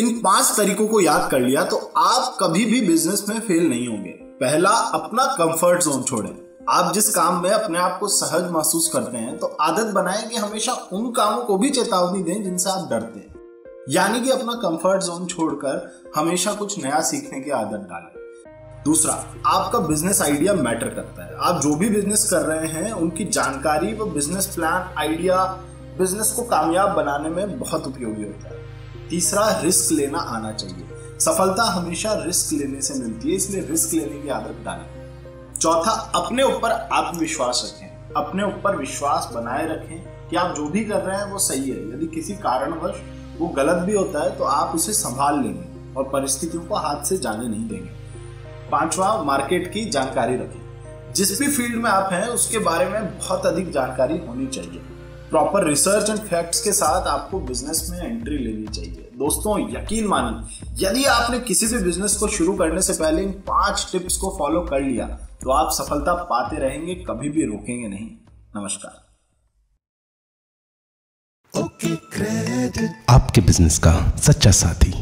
इन पाँच तरीकों को याद कर लिया तो आप कभी भी बिज़नेस में फेल नहीं होंगे। पहला, अपना कंफर्ट जोन छोड़ें। आप जिस काम में अपने आप को सहज महसूस करते हैं तो आदत बनाएँ कि हमेशा उन कामों को भी चेतावनी दें जिनसे आप डरते हैं। यानी कि अपना कंफर्ट जोन छोड़कर हमेशा कुछ नया सीखने की आदत डालें। दूसरा, आपका बिज़नेस आइडिया मैटर करता है। आप जो भी बिज़नेस कर रहे हैं, उनकी जानकारी, व बिज़नेस प्लान आइडिया बिज़नेस को कामयाब बनाने में बहुत उपयोगी होता है। तीसरा, रिस्क लेना आना चाहिए। सफलता हमेशा रिस्क लेने से मिलती है, इसलिए रिस्क लेने की आदत डालें। चौथा, अपने ऊपर आत्मविश्वास रखें। अपने ऊपर विश्वास बनाए रखें कि आप जो भी कर रहे हैं, वो सही है। यदि किसी कारणवश वो गलत भी होता है तो आप उसे संभाल लेंगे और परिस्थितियों को हाथ से जाने नहीं देंगे। पांचवा, मार्केट की जानकारी रखें। जिस भी फ़ील्ड में आप हैं, उसके बारे में बहुत अधिक जानकारी होनी चाहिए। प्रॉपर रिसर्च एंड फैक्ट्स के साथ आपको बिज़नेस में एंट्री लेनी चाहिए। दोस्तों, यकीन मानिए, यदि आपने किसी भी बिज़नेस को शुरू करने से पहले इन पाँच टिप्स को फॉलो कर लिया तो आप सफलता पाते रहेंगे, कभी भी रोकेंगे नहीं। नमस्कार। आपके बिज़नेस का सच्चा साथी।